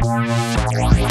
Bye.